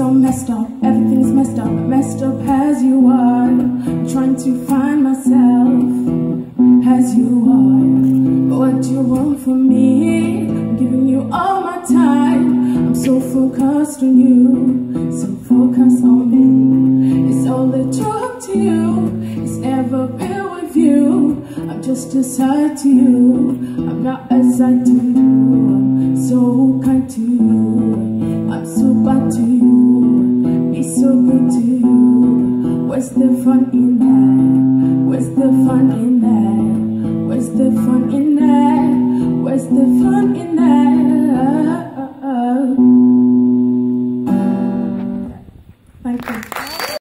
All messed up, everything's messed up, messed up as you are. I'm trying to find myself as you are. But what do you want from me? I'm giving you all my time. I'm so focused on you, so focused on me. It's the truth to you, it's never been with you. I'm just a side to you, I'm not a side to you. I'm so kind to you. Where's the fun in that? Where's the fun in that? Where's the fun in that? Where's the fun?